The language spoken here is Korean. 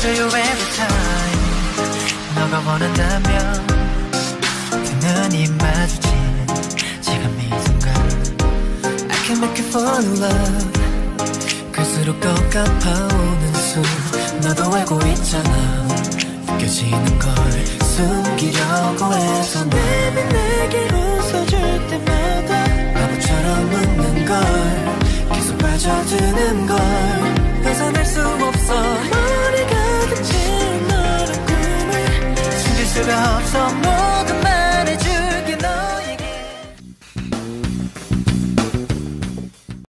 to you every time? 너가 원한다면 두 눈이 마주친 지금 이 순간. I can make you fall in love. 갈수록 더 갚아오는 숨 너도 알고 있잖아. 느껴지는 걸 숨기려고 해서 내비 내게 웃어줄 때마다 바보처럼 웃는 걸 계속 빠져드는 걸. some more